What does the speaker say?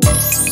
Música